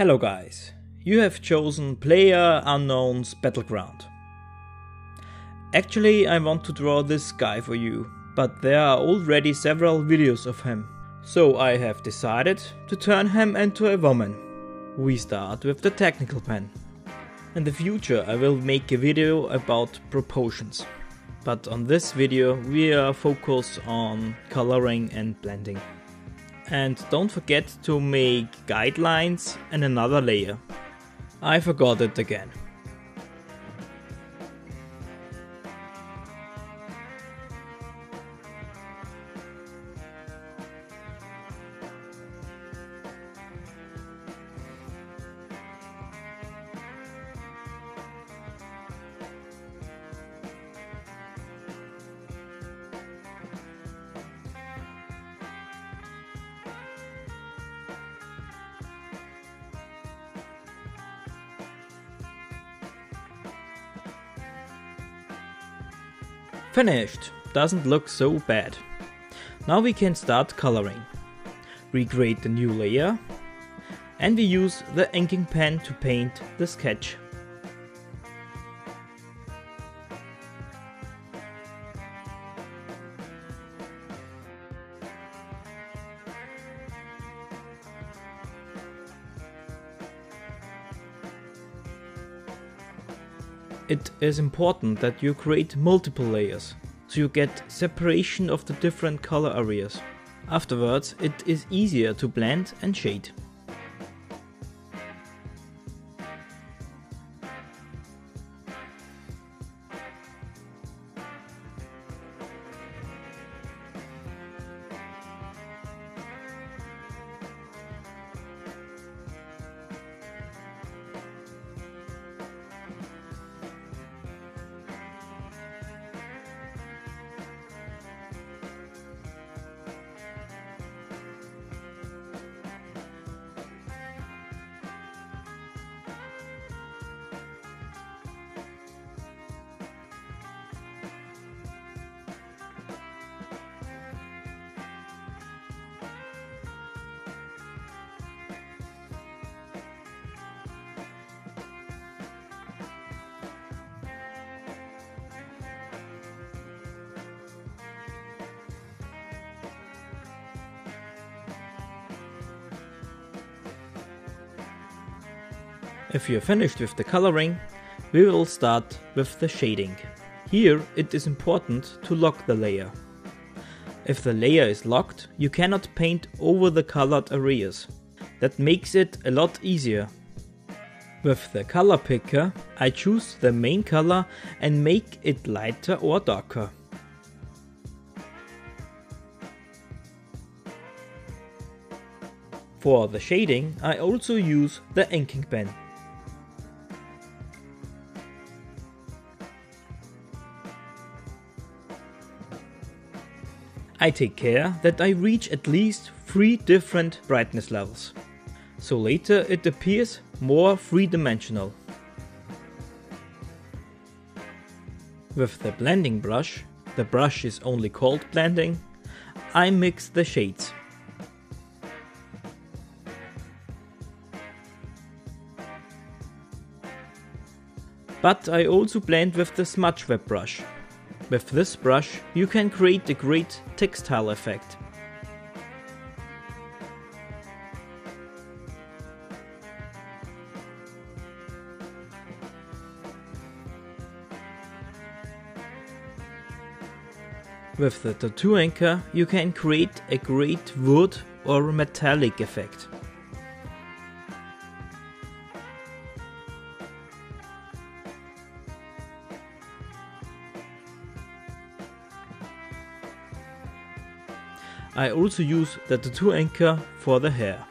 Hello guys, you have chosen Player Unknown's Battleground. Actually I want to draw this guy for you, but there are already several videos of him. So I have decided to turn him into a woman. We start with the technical pen. In the future I will make a video about proportions. But on this video we are focused on coloring and blending. And don't forget to make guidelines and another layer. I forgot it again. Finished! Doesn't look so bad. Now we can start coloring. Recreate the new layer. And we use the inking pen to paint the sketch. It is important that you create multiple layers, so you get separation of the different color areas. Afterwards, it is easier to blend and shade. If you're finished with the coloring, we will start with the shading. Here it is important to lock the layer. If the layer is locked, you cannot paint over the colored areas. That makes it a lot easier. With the color picker, I choose the main color and make it lighter or darker. For the shading, I also use the inking pen. I take care that I reach at least 3 different brightness levels, so later it appears more 3-dimensional. With the blending brush, the brush is only called blending, I mix the shades. But I also blend with the smudge web brush, with this brush, you can create a great textile effect. With the tattoo inker, you can create a great wood or metallic effect. I also use the tattoo inker for the hair.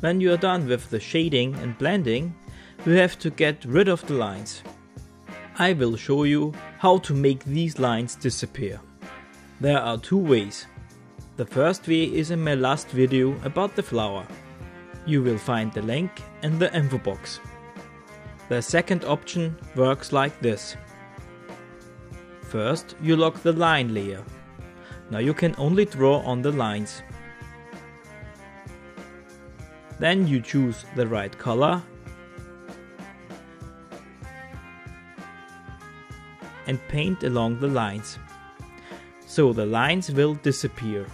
When you are done with the shading and blending, you have to get rid of the lines. I will show you how to make these lines disappear. There are two ways. The first way is in my last video about the flower. You will find the link in the info box. The second option works like this. First you lock the line layer. Now you can only draw on the lines. Then you choose the right color and paint along the lines. So the lines will disappear.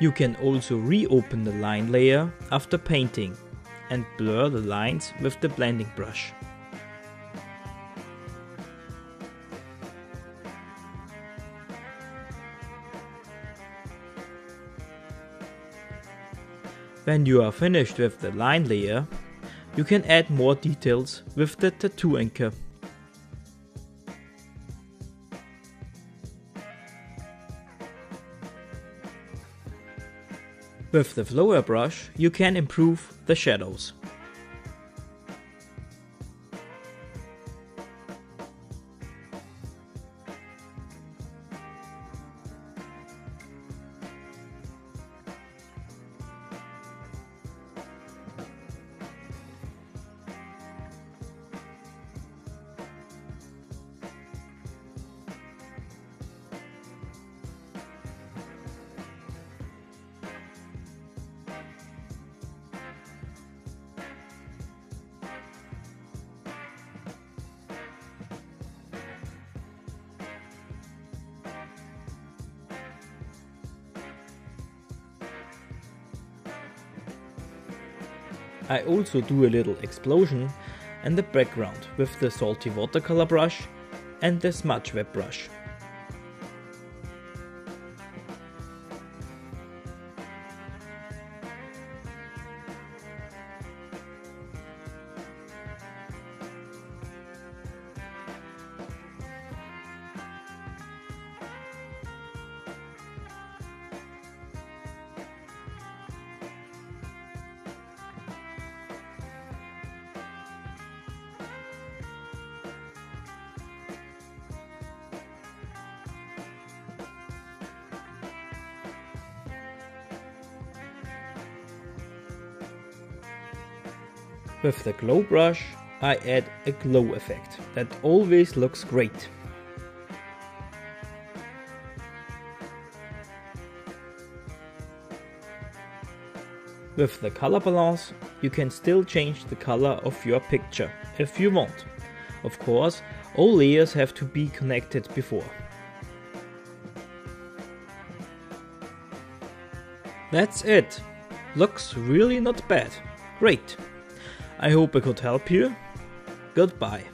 You can also reopen the line layer after painting and blur the lines with the blending brush. When you are finished with the line layer, you can add more details with the tattoo inker. With the flower brush, you can improve the shadows. I also do a little explosion in the background with the salty watercolor brush and the smudge web brush. With the glow brush, I add a glow effect that always looks great. With the color balance, you can still change the color of your picture if you want. Of course, all layers have to be connected before. That's it. Looks really not bad. Great. I hope I could help you. Goodbye.